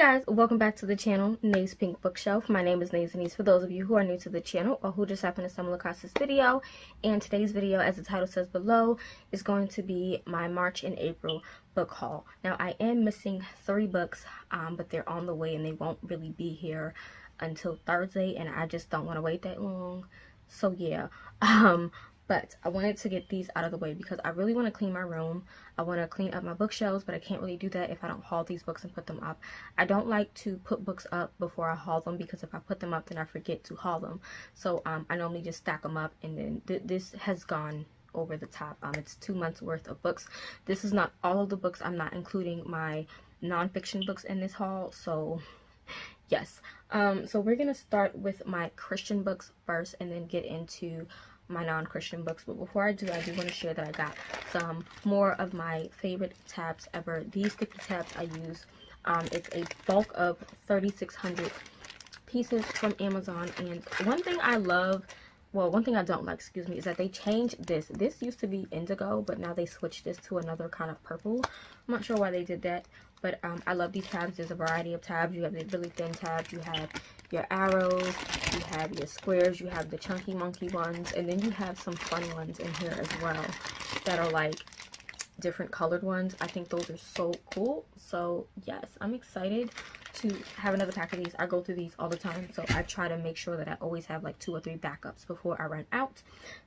guys, welcome back to the channel, Nay's Pink Bookshelf. My name is Nays Anise for those of you who are new to the channel or who just happen to stumble across this video. And today's video, as the title says below, is going to be my March and April book haul. Now, I am missing three books, um, but they're on the way and they won't really be here until Thursday and I just don't want to wait that long. So yeah, um, but I wanted to get these out of the way because I really want to clean my room. I want to clean up my bookshelves, but I can't really do that if I don't haul these books and put them up. I don't like to put books up before I haul them because if I put them up, then I forget to haul them. So um, I normally just stack them up and then th this has gone over the top. Um, it's two months worth of books. This is not all of the books. I'm not including my nonfiction books in this haul. So yes. Um, so we're going to start with my Christian books first and then get into my non-Christian books. But before I do, I do want to share that I got some more of my favorite tabs ever. These sticky tabs I use. Um, it's a bulk of 3,600 pieces from Amazon. And one thing I love well one thing i don't like excuse me is that they changed this this used to be indigo but now they switched this to another kind of purple i'm not sure why they did that but um, i love these tabs there's a variety of tabs you have the really thin tabs you have your arrows you have your squares you have the chunky monkey ones and then you have some fun ones in here as well that are like different colored ones i think those are so cool so yes i'm excited to have another pack of these. I go through these all the time, so I try to make sure that I always have like two or three backups before I run out.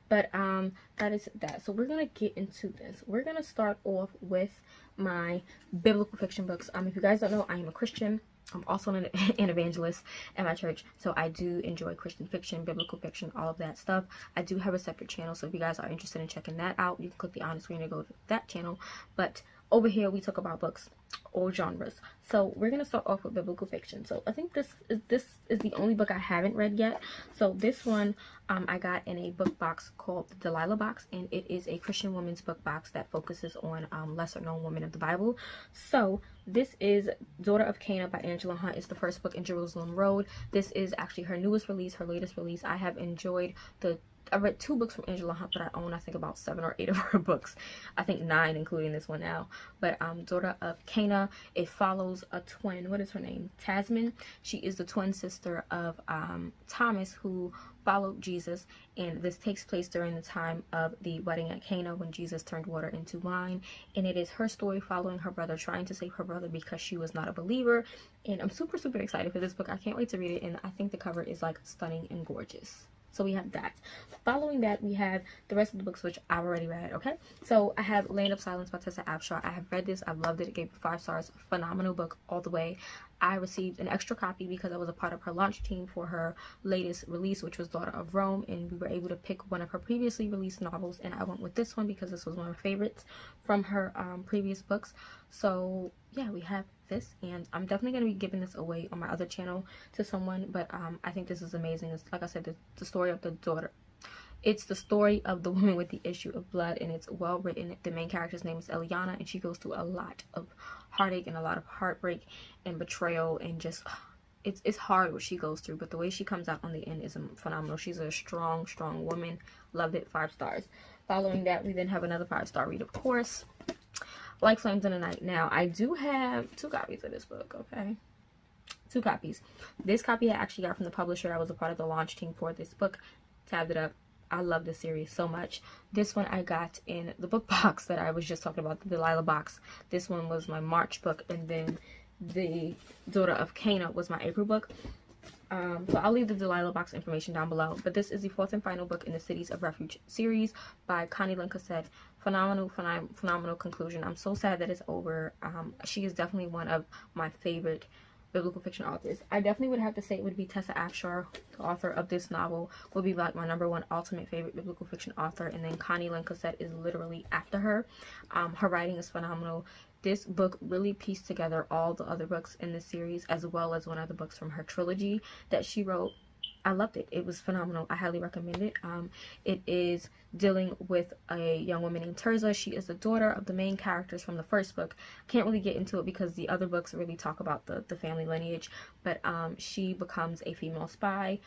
But um, that is that. So we're gonna get into this. We're gonna start off with my biblical fiction books. Um, if you guys don't know, I am a Christian. I'm also an, an evangelist at my church, so I do enjoy Christian fiction, biblical fiction, all of that stuff. I do have a separate channel, so if you guys are interested in checking that out, you can click the on screen to go to that channel. But over here, we talk about books all genres. So we're gonna start off with biblical fiction. So I think this is this is the only book I haven't read yet. So this one um, I got in a book box called the Delilah box, and it is a Christian woman's book box that focuses on um, lesser known women of the Bible. So this is Daughter of Cana by Angela Hunt. It's the first book in Jerusalem Road. This is actually her newest release, her latest release. I have enjoyed the I read two books from Angela Hunt, but I own I think about seven or eight of her books. I think nine, including this one now. But um, Daughter of Cana, it follows a twin. What is her name? Tasmin. She is the twin sister of um, Thomas, who followed Jesus, and this takes place during the time of the wedding at Cana when Jesus turned water into wine. And it is her story following her brother, trying to save her brother because she was not a believer. And I'm super, super excited for this book. I can't wait to read it, and I think the cover is like stunning and gorgeous. So we have that. Following that, we have the rest of the books, which I've already read, okay? So I have Land of Silence by Tessa Afshar. I have read this. I've loved it. It gave five stars. Phenomenal book all the way. I received an extra copy because I was a part of her launch team for her latest release, which was Daughter of Rome, and we were able to pick one of her previously released novels, and I went with this one because this was one of my favorites from her um, previous books. So yeah, we have this and I'm definitely going to be giving this away on my other channel to someone but um, I think this is amazing. It's like I said, the, the story of the daughter. It's the story of the woman with the issue of blood and it's well written. The main character's name is Eliana and she goes through a lot of heartache and a lot of heartbreak and betrayal and just it's it's hard what she goes through but the way she comes out on the end is phenomenal she's a strong strong woman loved it five stars following that we then have another five star read of course like Flames in the Night. Now, I do have two copies of this book, okay? Two copies. This copy I actually got from the publisher. I was a part of the launch team for this book. Tabbed it up. I love this series so much. This one I got in the book box that I was just talking about, the Delilah box. This one was my March book, and then the Daughter of Cana was my April book. Um, so I'll leave the Delilah box information down below. But this is the fourth and final book in the Cities of Refuge series by Connilyn Cossette. Phenomenal, phenom phenomenal conclusion. I'm so sad that it's over. Um, she is definitely one of my favorite biblical fiction authors. I definitely would have to say it would be Tessa Afshar, the author of this novel, would be like my number one ultimate favorite biblical fiction author. And then Connilyn Cossette is literally after her. Um, her writing is phenomenal. This book really pieced together all the other books in the series as well as one of the books from her trilogy that she wrote. I loved it. It was phenomenal. I highly recommend it. Um, it is dealing with a young woman named Tirzah. She is the daughter of the main characters from the first book. Can't really get into it because the other books really talk about the, the family lineage. But um, she becomes a female spy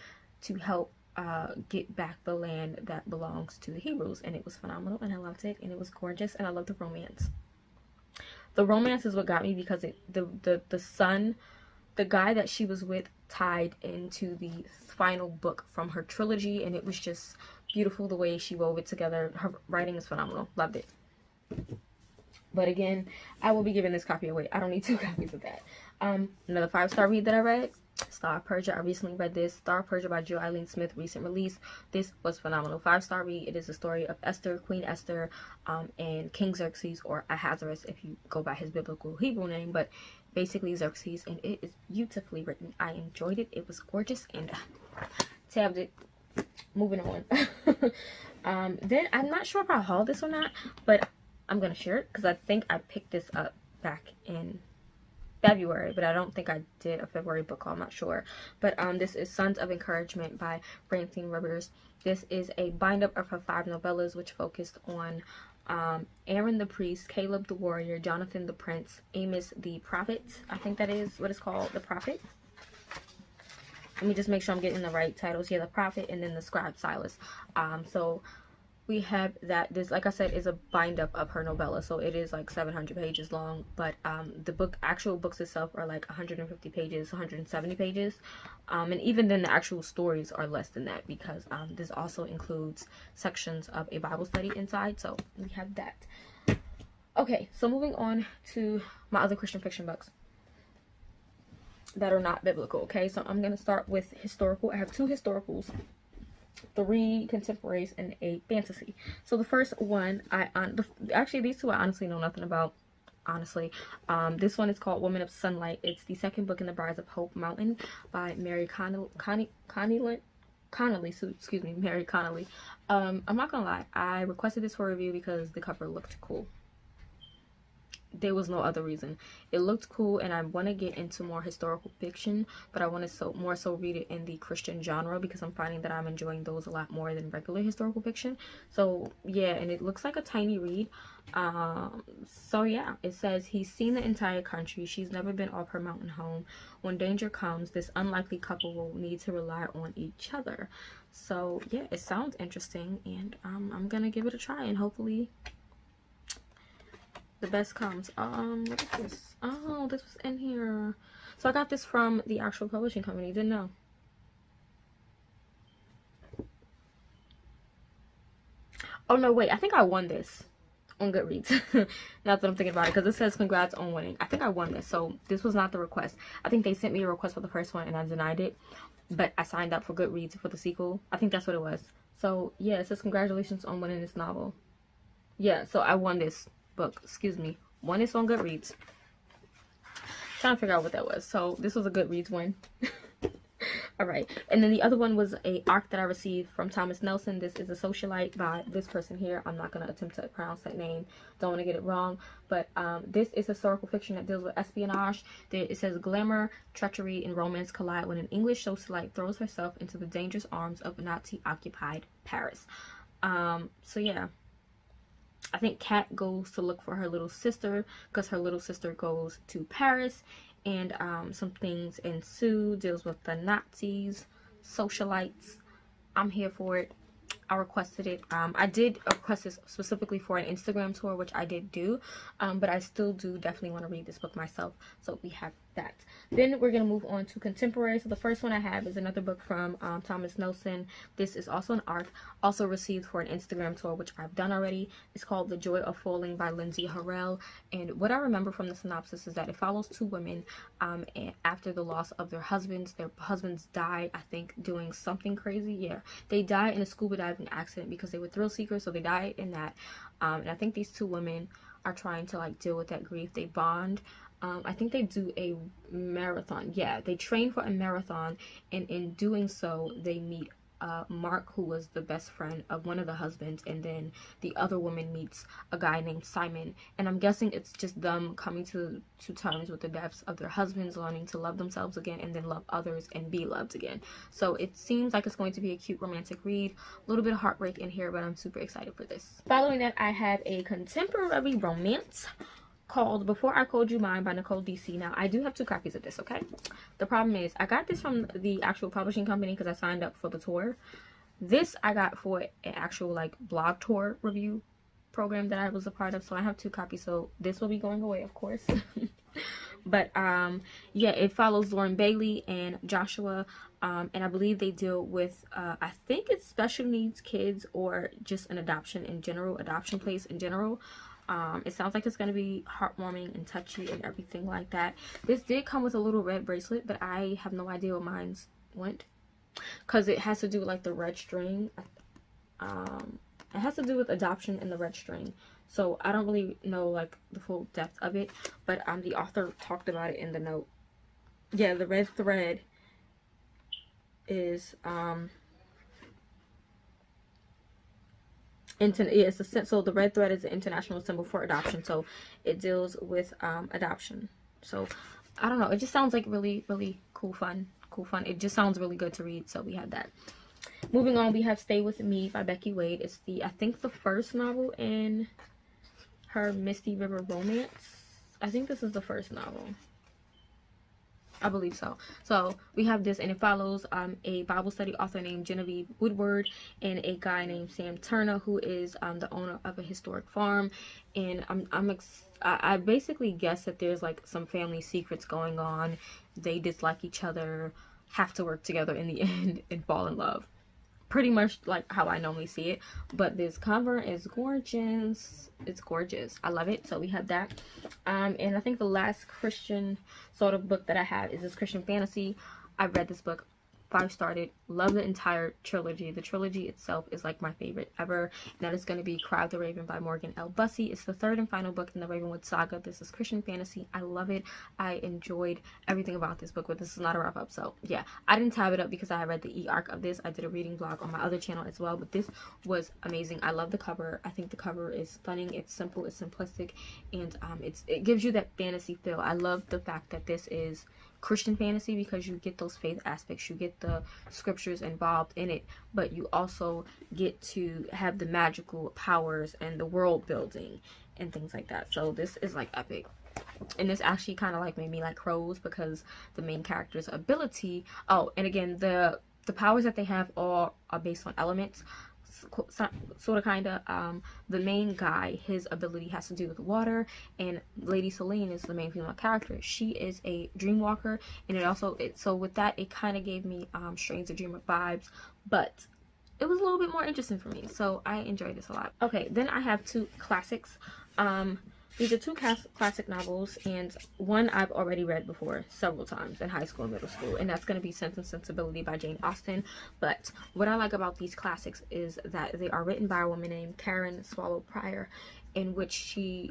to help uh, get back the land that belongs to the Hebrews. And it was phenomenal and I loved it. And it was gorgeous and I loved the romance the romance is what got me because it the the the son the guy that she was with tied into the final book from her trilogy and it was just beautiful the way she wove it together. Her writing is phenomenal. Loved it. But again i will be giving this copy away. I don't need two copies of that. Um another five star read that i read Star Persia. I recently read this. Star Persia by Jill Eileen Smith, recent release. This was phenomenal. Five star read. It is the story of Esther, Queen Esther, um, and King Xerxes, or Ahasuerus if you go by his biblical Hebrew name, but basically Xerxes, and it is beautifully written. I enjoyed it. It was gorgeous, and uh, tabbed it. Moving on. um, then I'm not sure if I hauled this or not, but I'm gonna share it because I think I picked this up back in February, but I don't think I did a February book haul. I'm not sure. But um, this is Sons of Encouragement by Francine Rivers. This is a bind up of her five novellas, which focused on um, Aaron the priest, Caleb the warrior, Jonathan the prince, Amos the prophet. I think that is what it's called, the prophet. Let me just make sure I'm getting the right titles here. The prophet and then the scribe Silas. Um, so we have that this like i said is a bind up of her novella so it is like 700 pages long but um the book actual books itself are like 150 pages 170 pages um and even then the actual stories are less than that because um this also includes sections of a bible study inside so we have that. Okay so moving on to my other christian fiction books that are not biblical okay? So i'm gonna start with historical i have two historicals three contemporaries and a fantasy. So the first one, I on actually these two I honestly know nothing about. Honestly, um, this one is called Woman of Sunlight. It's the second book in the Brides of Hope Mountain by Mary Connealy. Connie, Connie, Connolly, so, excuse me, Mary Connealy. Um, I'm not gonna lie, I requested this for review because the cover looked cool there was no other reason. It looked cool and i want to get into more historical fiction but i want to so more so read it in the christian genre because i'm finding that i'm enjoying those a lot more than regular historical fiction. So yeah and it looks like a tiny read. Um so yeah it says he's seen the entire country. She's never been off her mountain home. When danger comes this unlikely couple will need to rely on each other. So yeah it sounds interesting and um, i'm gonna give it a try and hopefully the best comes. Um, what is this? Oh, this was in here. So I got this from the actual publishing company. Didn't know. Oh, no, wait. I think I won this on Goodreads. now that I'm thinking about it. Because it says congrats on winning. I think I won this. So this was not the request. I think they sent me a request for the first one and I denied it. But I signed up for Goodreads for the sequel. I think that's what it was. So yeah, it says congratulations on winning this novel. Yeah, so I won this book. Excuse me. One is on Goodreads. Trying to figure out what that was. So this was a Goodreads one. all right and then the other one was a arc that i received from thomas nelson this is a socialite by this person here i'm not going to attempt to pronounce that name don't want to get it wrong but um, this is historical fiction that deals with espionage it says glamour treachery and romance collide when an english socialite throws herself into the dangerous arms of nazi occupied paris um, so yeah I think Kat goes to look for her little sister because her little sister goes to Paris and um, some things ensue, deals with the Nazis, socialites. I'm here for it. I requested it. Um, I did request this specifically for an Instagram tour, which I did do. Um, but I still do definitely want to read this book myself. So we have that. Then we're going to move on to contemporary. So the first one I have is another book from um, Thomas Nelson. This is also an ARC, also received for an Instagram tour, which I've done already. It's called The Joy of Falling by Lindsay Harrel. And what I remember from the synopsis is that it follows two women um, after the loss of their husbands. Their husbands died, I think, doing something crazy. Yeah, they died in a scuba diving accident because they were thrill seekers, so they died in that. Um, and I think these two women are trying to like deal with that grief. They bond um, I think they do a marathon. Yeah, they train for a marathon, and in doing so, they meet uh, Mark, who was the best friend of one of the husbands, and then the other woman meets a guy named Simon. And I'm guessing it's just them coming to to terms with the depths of their husbands, learning to love themselves again, and then love others and be loved again. So it seems like it's going to be a cute romantic read. A little bit of heartbreak in here, but I'm super excited for this. Following that, I have a contemporary romance called Before I Called You Mine by Nicole Deese. Now, I do have two copies of this, okay? The problem is, I got this from the actual publishing company because I signed up for the tour. This I got for an actual, like, blog tour review program that I was a part of. So I have two copies. So this will be going away, of course. but um yeah it follows lauren bailey and joshua um and i believe they deal with uh i think it's special needs kids or just an adoption in general adoption place in general um it sounds like it's going to be heartwarming and touchy and everything like that. This did come with a little red bracelet but i have no idea what mine's went. Because it has to do with like the red string. Um it has to do with adoption and the red string. So I don't really know like the full depth of it, but um the author talked about it in the note. Yeah, the red thread is um It's a so the red thread is an international symbol for adoption. So it deals with um adoption. So I don't know, it just sounds like really, really cool fun. Cool fun. It just sounds really good to read, so we have that. Moving on, we have Stay With Me by Becky Wade. It's the I think the first novel in her Misty River Romance. I think this is the first novel. I believe so. So we have this, and it follows um, a Bible study author named Genevieve Woodward and a guy named Sam Turner, who is um, the owner of a historic farm. And I'm, I'm I, I basically guess that there's like some family secrets going on. They dislike each other, have to work together in the end, and fall in love pretty much like how I normally see it. But this cover is gorgeous. It's gorgeous. I love it. So we have that. Um, and I think the last Christian sort of book that I have is this Christian fantasy. I've read this book five started. Love the entire trilogy. The trilogy itself is like my favorite ever. And that is going to be cry of the raven by morgan l. Busse it's the third and final book in the ravenwood saga. This is christian fantasy. I love it. I enjoyed everything about this book but this is not a wrap up so yeah i didn't tab it up because i read the e-arc of this. I did a reading vlog on my other channel as well but this was amazing. I love the cover. I think the cover is stunning. It's simple it's simplistic and um it's it gives you that fantasy feel. I love the fact that this is Christian fantasy because you get those faith aspects, you get the scriptures involved in it, but you also get to have the magical powers and the world building and things like that. So this is like epic. And this actually kind of like made me like crows because the main character's ability. Oh, and again, the the powers that they have all are based on elements sort of kind of um, the main guy his ability has to do with water and lady Selene is the main female character. She is a dream walker and it also it so with that it kind of gave me um Strange the Dreamer vibes but it was a little bit more interesting for me so i enjoyed this a lot. Okay then i have two classics. Um these are two classic novels, and one I've already read before several times in high school and middle school, and that's going to be Sense and Sensibility by Jane Austen. But what I like about these classics is that they are written by a woman named Karen Swallow Prior, in which she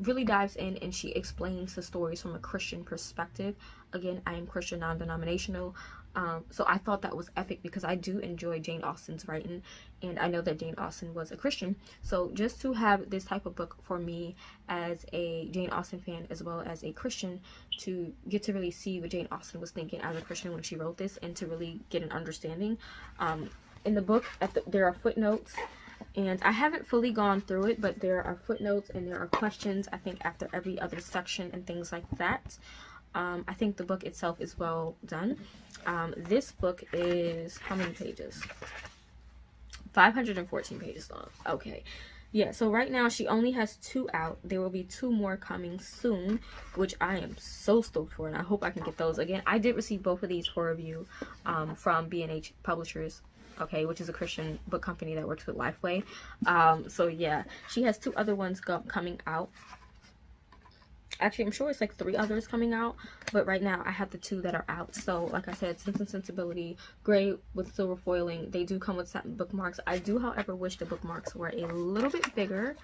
really dives in and she explains the stories from a Christian perspective. Again, I am Christian non-denominational. Um, so I thought that was epic because I do enjoy Jane Austen's writing and I know that Jane Austen was a Christian. So just to have this type of book for me as a Jane Austen fan as well as a Christian to get to really see what Jane Austen was thinking as a Christian when she wrote this and to really get an understanding. Um, in the book, the, there are footnotes and I haven't fully gone through it, but there are footnotes and there are questions, I think, after every other section and things like that. Um, I think the book itself is well done. Um, this book is how many pages? 514 pages long. Okay. Yeah, so right now she only has two out. There will be two more coming soon, which I am so stoked for, and I hope I can get those. Again, I did receive both of these for review um, from B&H Publishers, okay, which is a Christian book company that works with Lifeway. Um, so yeah, she has two other ones coming out actually i'm sure it's like three others coming out but right now i have the two that are out. So like i said sense and sensibility gray with silver foiling they do come with satin bookmarks. I do however wish the bookmarks were a little bit bigger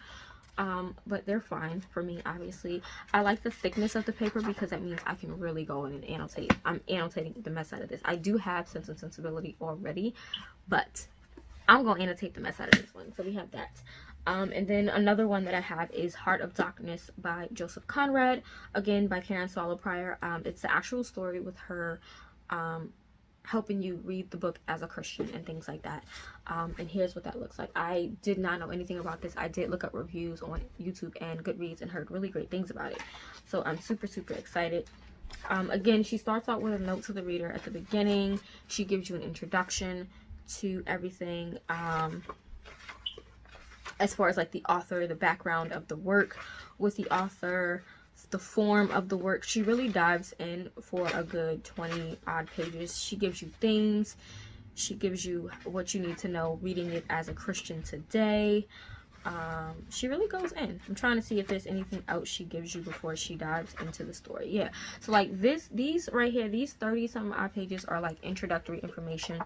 um but they're fine for me obviously. I like the thickness of the paper because that means i can really go in and annotate. I'm annotating the mess out of this. I do have sense and sensibility already but i'm gonna annotate the mess out of this one. So we have that um, and then another one that I have is Heart of Darkness by Joseph Conrad, again by Karen Swallow Prior. Um, it's the actual story with her um, helping you read the book as a Christian and things like that. Um, and here's what that looks like. I did not know anything about this. I did look up reviews on YouTube and Goodreads and heard really great things about it. So I'm super, super excited. Um, again, she starts out with a note to the reader at the beginning. She gives you an introduction to everything. As far as like the author, the background of the work with the author, the form of the work. She really dives in for a good 20 odd pages. She gives you themes. She gives you what you need to know reading it as a Christian today. Um, she really goes in. I'm trying to see if there's anything else she gives you before she dives into the story. Yeah. So like this, these right here, these 30 some odd pages are like introductory information.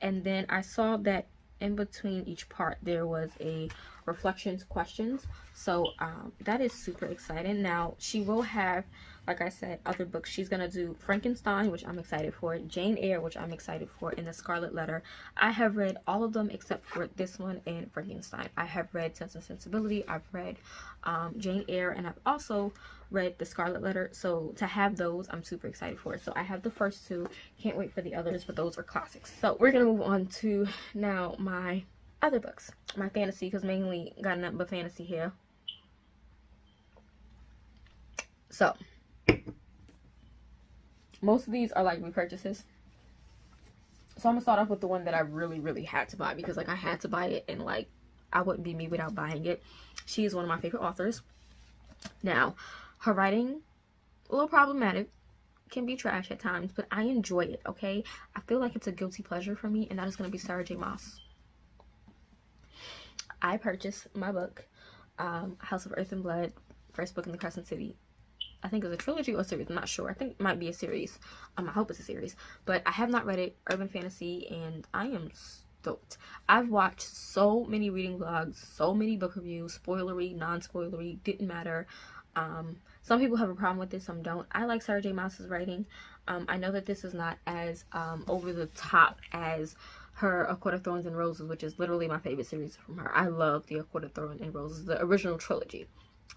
And then I saw that in between each part there was a reflections questions. So um, that is super exciting. Now she will have like i said other books. She's gonna do frankenstein which i'm excited for jane eyre which i'm excited for and the scarlet letter. I have read all of them except for this one and frankenstein. I have read sense and sensibility i've read um, jane eyre and i've also read the scarlet letter. So to have those i'm super excited for it. So i have the first two. Can't wait for the others but those are classics. So we're gonna move on to now my other books. My fantasy because mainly got nothing but fantasy here. So most of these are like repurchases so i'm gonna start off with the one that i really really had to buy because like i had to buy it and like i wouldn't be me without buying it. She is one of my favorite authors. Now her writing a little problematic. Can be trash at times but i enjoy it okay? I feel like it's a guilty pleasure for me and that is going to be sarah j. Maas. I purchased my book, um, House of Earth and Blood, first book in the Crescent City. I think it's a trilogy or a series. I'm not sure. I think it might be a series. Um, I hope it's a series. But I have not read it, Urban Fantasy, and I am stoked. I've watched so many reading vlogs, so many book reviews, spoilery, non-spoilery, didn't matter. Um, some people have a problem with this, some don't. I like Sarah J. Maas's writing. Um, I know that this is not as um, over the top as her A Court of Thorns and Roses, which is literally my favorite series from her. I love the A Court of Thorns and Roses, the original trilogy.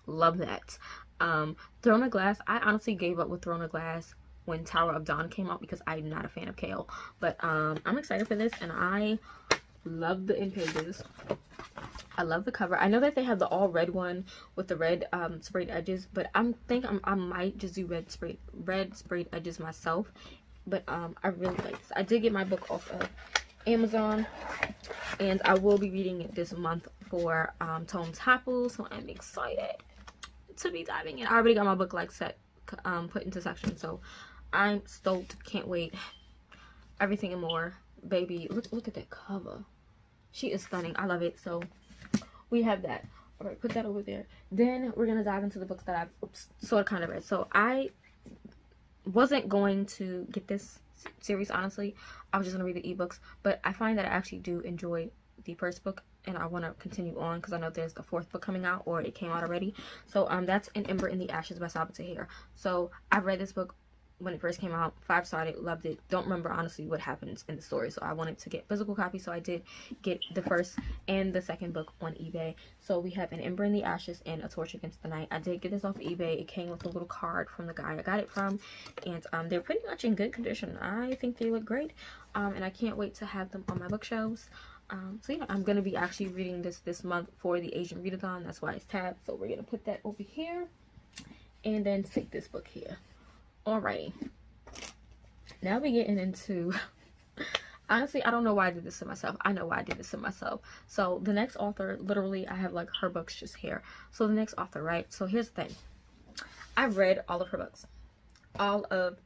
Love that. Um, Throne of Glass, I honestly gave up with Throne of Glass when Tower of Dawn came out because I'm not a fan of Chaol. But um, I'm excited for this and I love the in pages. I love the cover. I know that they have the all red one with the red um, sprayed edges, but I'm think I'm, I might just do red sprayed red sprayed edges myself. But um, I really like this. I did get my book off of Amazon. And I will be reading it this month for um, Happel. So I'm excited to be diving in. I already got my book like set, um, put into section. So I'm stoked. Can't wait. Everything and more. Baby, look, look at that cover. She is stunning. I love it. So we have that. All right, put that over there. Then we're going to dive into the books that I've oops, sort of kind of read. So I wasn't going to get this series honestly i was just gonna read the ebooks but i find that i actually do enjoy the first book and i want to continue on because i know there's the fourth book coming out or it came out already. So um that's an ember in the ashes by Sabaa Tahir so i've read this book when it first came out five started loved it. Don't remember honestly what happens in the story so i wanted to get physical copies so i did get the first and the second book on ebay. So we have an ember in the ashes and a torch against the night. I did get this off ebay. It came with a little card from the guy i got it from and um, they're pretty much in good condition. I think they look great um, and i can't wait to have them on my bookshelves um, so yeah i'm gonna be actually reading this this month for the asian readathon. That's why it's tabbed. So we're gonna put that over here and then take this book here. Alrighty. Now we're getting into honestly i don't know why i did this to myself. I know why i did this to myself. So the next author literally i have like her books just here. So the next author right? So here's the thing. I've read all of her books. All of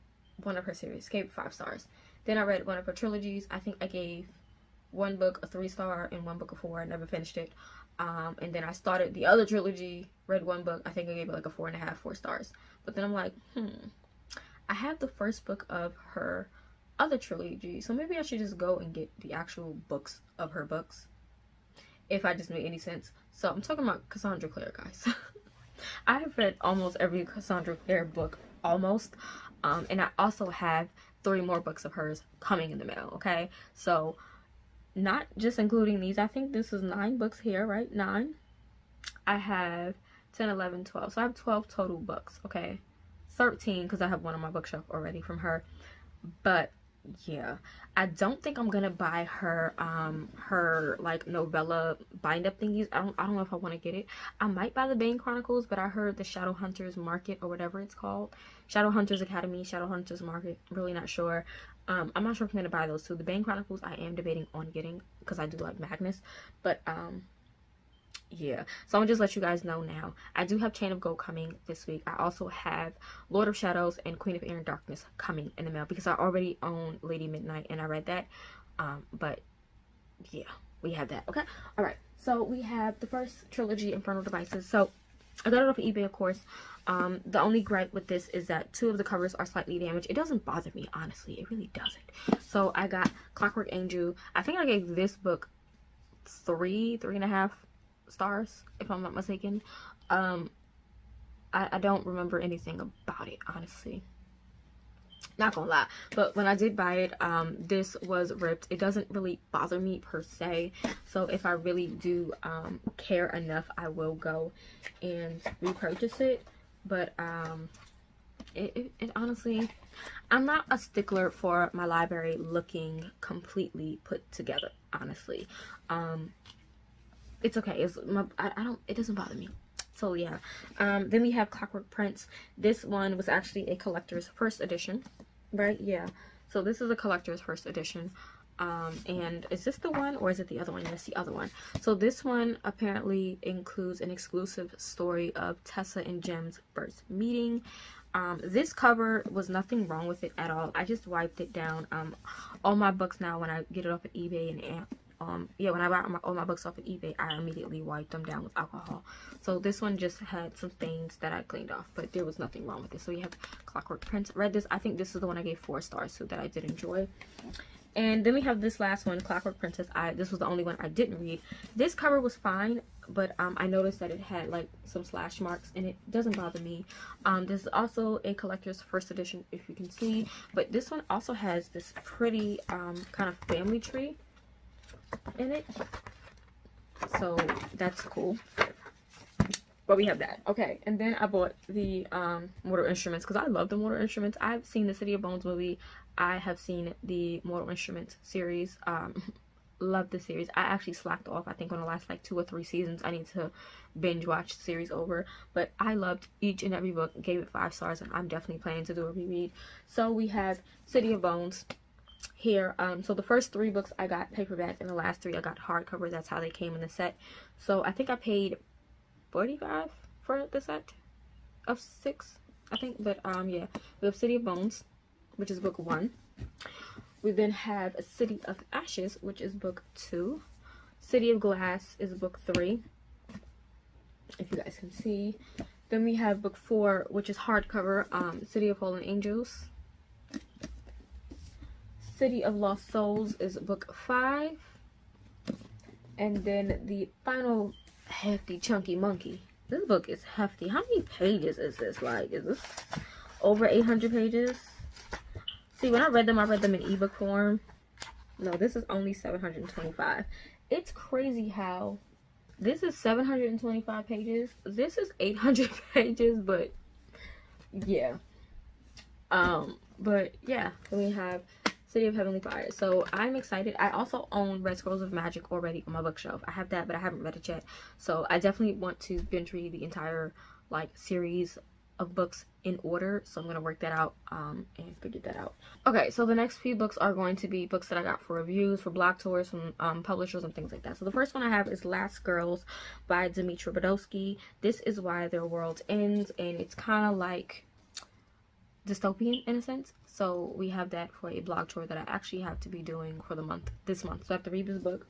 one of her series. Gave five stars. Then i read one of her trilogies. I think i gave one book a three star and one book a four i never finished it um, and then i started the other trilogy read one book i think i gave it like a four and a half four stars but then i'm like hmm I have the first book of her other trilogy, so maybe I should just go and get the actual books of her books. If I just make any sense. So I'm talking about Cassandra Clare, guys. I have read almost every Cassandra Clare book, almost. Um, and I also have three more books of hers coming in the mail, okay? So, not just including these. I think this is nine books here, right? Nine. I have 10, 11, 12. So I have 12 total books, okay? 13 because I have one on my bookshelf already from her. But yeah, I don't think I'm gonna buy her um her like novella bind up thingies. I don't I don't know if I want to get it. I might buy the Bane Chronicles, but I heard the Shadow Hunters Market or whatever it's called, Shadow Hunters Academy, Shadow Hunters Market. Really not sure. Um, I'm not sure if I'm gonna buy those two. The Bane Chronicles I am debating on getting because I do like Magnus, but um yeah. So i'm gonna just let you guys know now. I do have chain of gold coming this week. I also have lord of shadows and queen of air and darkness coming in the mail because i already own lady midnight and i read that. Um but yeah we have that okay? All right. So we have the first trilogy infernal devices. So i got it off of ebay of course um the only gripe with this is that two of the covers are slightly damaged it doesn't bother me honestly it really doesn't so i got clockwork angel i think i gave this book three three and a half stars, if I'm not mistaken. Um, I, I don't remember anything about it, honestly. Not gonna lie. But when I did buy it, um, this was ripped. It doesn't really bother me per se. So if I really do um, care enough, I will go and repurchase it. But um, it, it, it honestly, I'm not a stickler for my library looking completely put together, honestly. Um, it's okay. It's my, I, I don't, it doesn't bother me. So yeah. Um, then we have Clockwork Prince. This one was actually a collector's first edition, right? Yeah. So this is a collector's first edition. Um, and is this the one or is it the other one? Yes, the other one. So this one apparently includes an exclusive story of Tessa and Jem's first meeting. Um, this cover was nothing wrong with it at all. I just wiped it down. Um, all my books now when I get it off of eBay and um yeah when i buy my, all my books off of ebay i immediately wiped them down with alcohol so this one just had some stains that i cleaned off but there was nothing wrong with it so you have clockwork prince read this i think this is the one i gave four stars to that i did enjoy and then we have this last one clockwork princess i this was the only one i didn't read this cover was fine but um, I noticed that it had like some slash marks and it doesn't bother me. Um, this is also a collector's first edition if you can see, but this one also has this pretty um, kind of family tree in it. So that's cool. But we have that. Okay, and then I bought the um, Mortal Instruments because I love the Mortal Instruments. I've seen the City of Bones movie. I have seen the Mortal Instruments series. Um, love the series. I actually slacked off, I think, on the last like two or three seasons. I need to binge watch the series over. But I loved each and every book, gave it five stars, and I'm definitely planning to do a reread. So we have City of Bones here um so the first three books i got paperback and the last three i got hardcover that's how they came in the set so i think i paid 45 for the set of six i think but um yeah we have city of bones which is book one we then have a city of ashes which is book two city of glass is book three if you guys can see then we have book four which is hardcover um city of fallen angels City of Lost Souls is book five. And then the final hefty chunky monkey. This book is hefty. How many pages is this? Like, is this over 800 pages? See, when I read them, I read them in ebook form. No, this is only 725. It's crazy how this is 725 pages. This is 800 pages, but yeah. Um, but yeah, we have City of Heavenly Fire. So I'm excited. I also own Red Scrolls of Magic already on my bookshelf. I have that, but I haven't read it yet. So I definitely want to binge read the entire like series of books in order so i'm to work that out um, and figure that out okay so the next few books are going to be books that i got for reviews for blog tours from um, publishers and things like that so the first one i have is last girls by Demetra Brodsky this is why their world ends and it's kind of like dystopian in a sense so we have that for a blog tour that I actually have to be doing for the month, this month. So I have to read this book.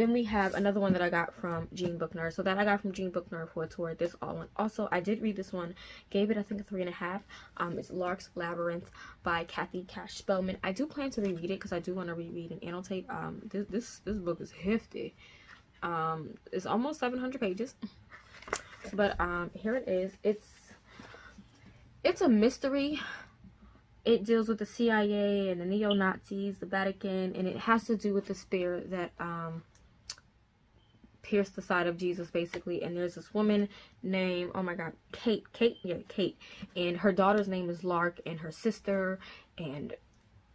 Then we have another one that I got from Jean Book Nerd. So that I got from Jean Book Nerd for a tour. This all one. Also, I did read this one. Gave it, I think, a three and a half. Um, it's Lark's Labyrinth by Cathy Cash Spellman. I do plan to reread it because I do want to reread and annotate. Um, this this this book is hefty. Um, it's almost 700 pages. But um, here it is. It's it's a mystery it deals with the CIA and the neo-Nazis, the Vatican, and it has to do with the spirit that um, pierced the side of Jesus, basically. And there's this woman named, oh my God, Kate, Kate, yeah, Kate. And her daughter's name is Lark, and her sister, and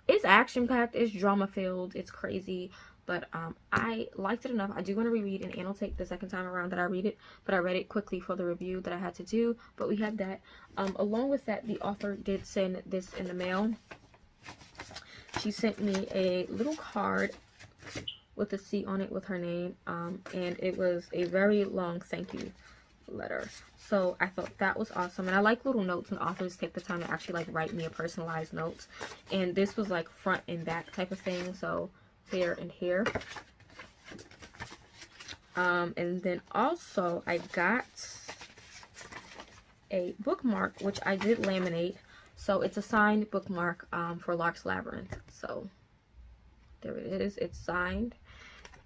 it's action-packed, it's drama-filled, it's crazy. But um, I liked it enough. I do want to reread and annotate the second time around that I read it. But I read it quickly for the review that I had to do. But we have that. Um, along with that, the author did send this in the mail. She sent me a little card with a C on it with her name. Um, and it was a very long thank you letter. So I thought that was awesome. And I like little notes when authors take the time to actually like write me a personalized note. And this was like front and back type of thing. So here and here. Um, and then also I got a bookmark, which I did laminate. So it's a signed bookmark um, for Lark's Labyrinth. So there it is. It's signed.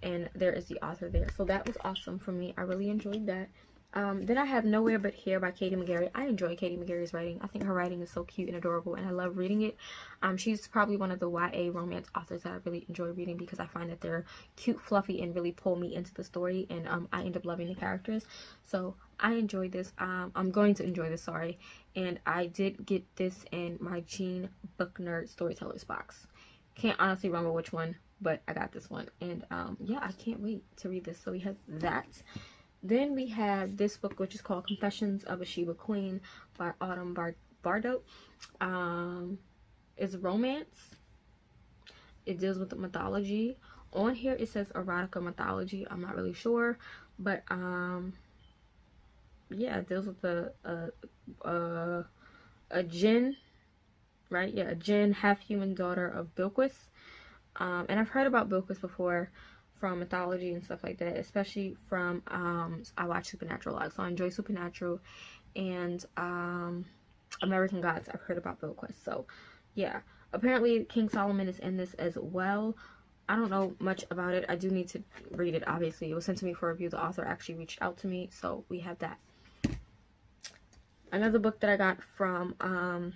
And there is the author there. So that was awesome for me. I really enjoyed that. Um, then I have Nowhere But Here by Katie McGarry. I enjoy Katie McGarry's writing. I think her writing is so cute and adorable and I love reading it. Um, she's probably one of the YA romance authors that I really enjoy reading because I find that they're cute, fluffy, and really pull me into the story and um, I end up loving the characters. So I enjoyed this. Um, I'm going to enjoy this, sorry. And I did get this in my Jean Book Nerd Storytellers box. Can't honestly remember which one, but I got this one. And um, yeah, I can't wait to read this. So we have that. Then we have this book, which is called Confessions of a Sheba Queen by Autumn Bar Bardot. Um, it's romance. It deals with the mythology. On here, it says erotica mythology. I'm not really sure. But, um, yeah, it deals with the, uh, uh, a jinn, right? Yeah, a jinn, half-human daughter of Bilquis. Um, and I've heard about Bilquis before from mythology and stuff like that, especially from um I watch Supernatural a lot, so I enjoy Supernatural and um American Gods. I've heard about Bilquis, so yeah. Apparently King Solomon is in this as well. I don't know much about it. I do need to read it, obviously. It was sent to me for review. The author actually reached out to me, so we have that. Another book that I got from um,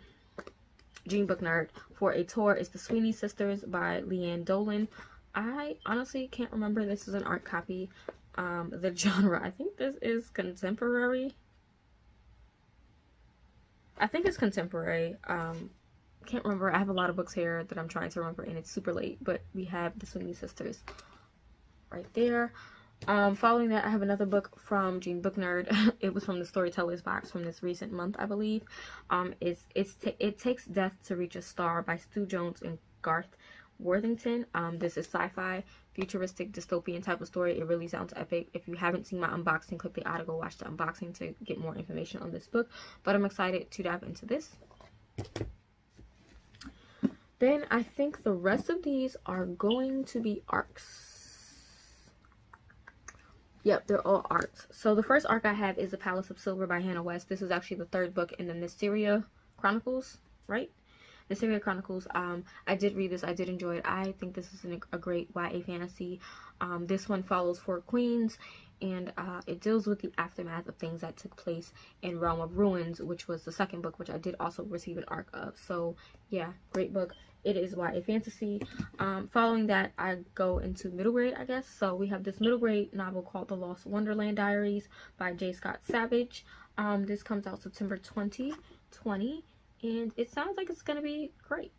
Jean Book Nerd for a tour is The Sweeney Sisters by Lian Dolan. I honestly can't remember. This is an art copy. Um, the genre, I think this is contemporary. I think it's contemporary. Um, can't remember. I have a lot of books here that I'm trying to remember and it's super late. But we have The Sweeney Sisters right there. Um, following that, I have another book from Jean Book Nerd. it was from the Storyteller's Box from this recent month, I believe. Um, it's, it's It Takes Death to Reach a Star by Stu Jones and Gareth Worthington. Um, this is sci-fi, futuristic, dystopian type of story. It really sounds epic. If you haven't seen my unboxing, click the go watch the unboxing to get more information on this book. But I'm excited to dive into this. Then I think the rest of these are going to be arcs. Yep, they're all arcs. So the first arc I have is The Palace of Silver by Hannah West. This is actually the third book in the Nissera Chronicles, right? Syria Chronicles, um, I did read this. I did enjoy it. I think this is an, a great YA fantasy. Um, this one follows four queens and uh, it deals with the aftermath of things that took place in Realm of Ruins, which was the second book, which I did also receive an arc of. So, yeah, great book. It is YA fantasy. Um, following that, I go into middle grade, I guess. So we have this middle grade novel called The Lost Wonderland Diaries by J. Scott Savage. Um, this comes out September 2020 and it sounds like it's going to be great.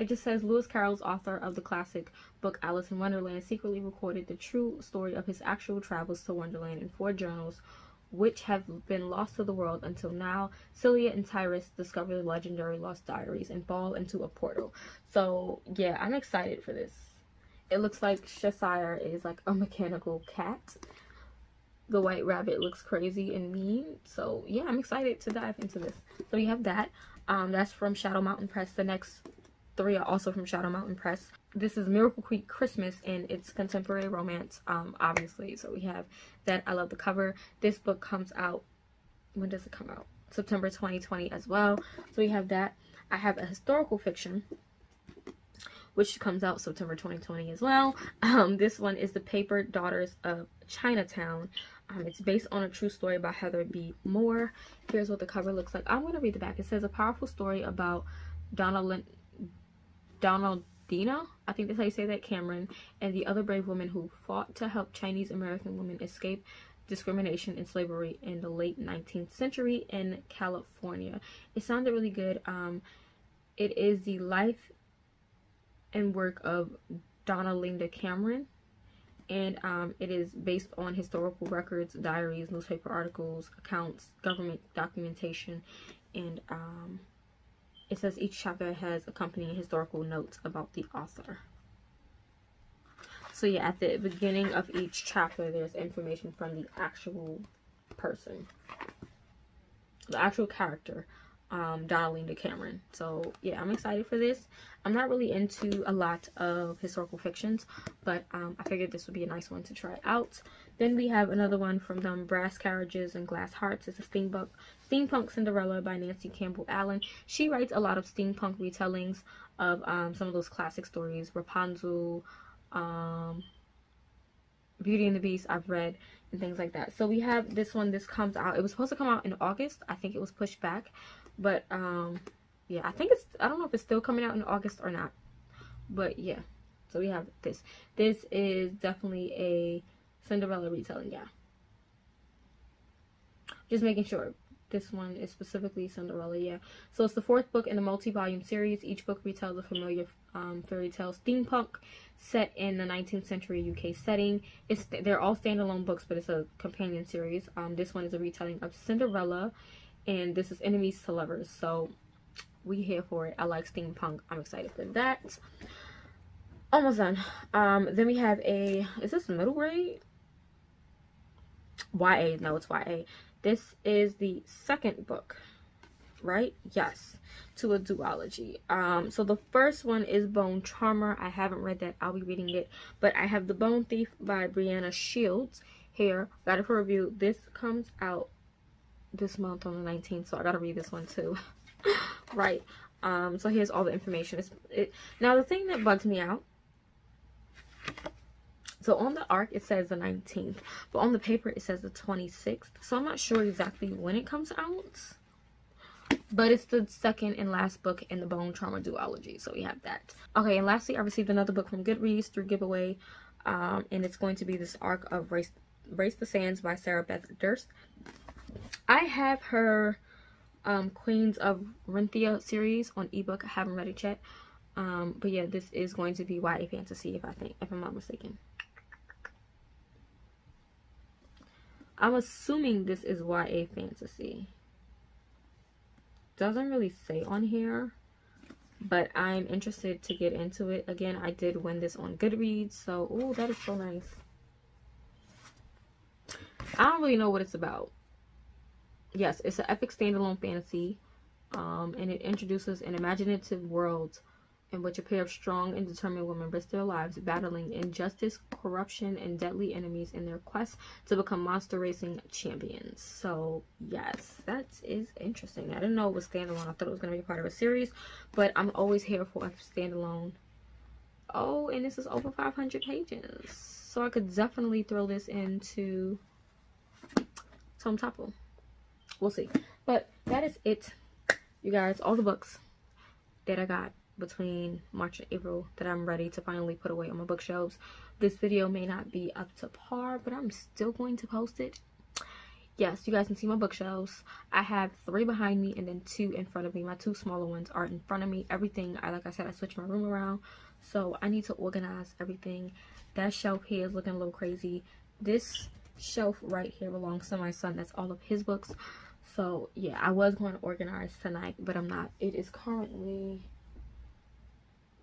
It just says Lewis Carroll's author of the classic book Alice in Wonderland secretly recorded the true story of his actual travels to Wonderland in four journals which have been lost to the world until now. Celia and Tyrus discover the legendary lost diaries and fall into a portal. So yeah, I'm excited for this. It looks like Cheshire is like a mechanical cat. The white rabbit looks crazy and mean. So yeah, I'm excited to dive into this. So we have that. Um, that's from Shadow Mountain Press. The next three are also from Shadow Mountain Press. This is Miracle Creek Christmas and it's contemporary romance, um, obviously. So we have that. I love the cover. This book comes out, when does it come out? September 2020 as well. So we have that. I have a historical fiction which comes out September 2020 as well. Um, this one is The Paper Daughters of Chinatown. Um, it's based on a true story by Heather B. Moore. Here's what the cover looks like. I'm going to read the back. It says a powerful story about Donald Donaldina, I think that's how you say that, Cameron, and the other brave women who fought to help Chinese American women escape discrimination and slavery in the late 19th century in California. It sounded really good. Um, it is the life and work of Donaldina Cameron and um, it is based on historical records, diaries, newspaper articles, accounts, government documentation, and um, it says each chapter has accompanying historical notes about the author. So yeah, at the beginning of each chapter, there's information from the actual person, the actual character, um, Donaldina Cameron. So yeah, I'm excited for this. I'm not really into a lot of historical fictions, but um, I figured this would be a nice one to try out. Then we have another one from them, Brass Carriages and Glass Hearts. It's a steampunk, steampunk Cinderella by Nancy Campbell Allen. She writes a lot of steampunk retellings of um, some of those classic stories, Rapunzel, um, Beauty and the Beast I've read and things like that. So we have this one. This comes out. It was supposed to come out in August. I think it was pushed back. But um, yeah, I think it's, I don't know if it's still coming out in August or not. But yeah, so we have this. This is definitely a Cinderella retelling, yeah. Just making sure this one is specifically Cinderella, yeah. So it's the fourth book in a multi-volume series. Each book retells a familiar um, fairy tale steampunk set in the 19th century UK setting. It's They're all standalone books, but it's a companion series. Um, this one is a retelling of Cinderella, and this is Enemies to Lovers. So we here for it. I like steampunk. I'm excited for that. Almost done. Um, then we have a, is this middle grade? YA, no, it's YA. This is the second book, right? Yes, to a duology. Um, so the first one is Bone Charmer. I haven't read that. I'll be reading it. But I have The Bone Thief by Breeana Shields here. Got it for review. This comes out this month on the 19th, so I gotta read this one too. right. Um, so here's all the information. It, now the thing that bugs me out so on the arc, it says the 19th, but on the paper, it says the 26th. So I'm not sure exactly when it comes out, but it's the second and last book in the Bone Charmer duology. So we have that. Okay, and lastly, I received another book from Goodreads through giveaway, um, and it's going to be this arc of Race, Race the Sands by Sarah Beth Durst. I have her um, Queens of Renthia series on ebook. I haven't read it yet. Um, but yeah, this is going to be YA fantasy if I think, if I'm not mistaken. I'm assuming this is YA fantasy. Doesn't really say on here. But I'm interested to get into it. Again, I did win this on Goodreads. So, oh, that is so nice. I don't really know what it's about. Yes, it's an epic standalone fantasy. Um, and it introduces an imaginative world in which a pair of strong and determined women risk their lives battling injustice, corruption, and deadly enemies in their quest to become monster racing champions. So, yes, that is interesting. I didn't know it was standalone. I thought it was going to be part of a series, but I'm always here for a standalone. Oh, and this is over 500 pages. So I could definitely throw this into Tome Topple. We'll see. But that is it, you guys. All the books that I got between March and April that I'm ready to finally put away on my bookshelves. This video may not be up to par, but I'm still going to post it. Yes, you guys can see my bookshelves. I have three behind me and then two in front of me. My two smaller ones are in front of me. Everything, I like I said, I switched my room around. So I need to organize everything. That shelf here is looking a little crazy. This shelf right here belongs to my son. That's all of his books. So yeah, I was going to organize tonight, but I'm not. It is currently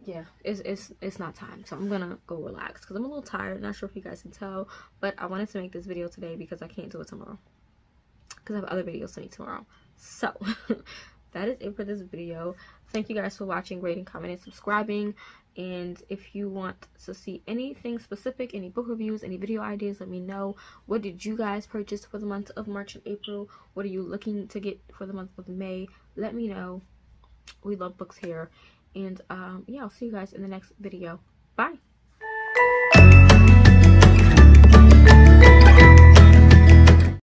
yeah it's it's it's not time so i'm gonna go relax because i'm a little tired not sure if you guys can tell but i wanted to make this video today because i can't do it tomorrow because i have other videos to make tomorrow. So that is it for this video. Thank you guys for watching rating commenting subscribing and if you want to see anything specific any book reviews any video ideas let me know. What did you guys purchase for the month of march and april? What are you looking to get for the month of may? Let me know. We love books here and um, yeah, I'll see you guys in the next video. Bye.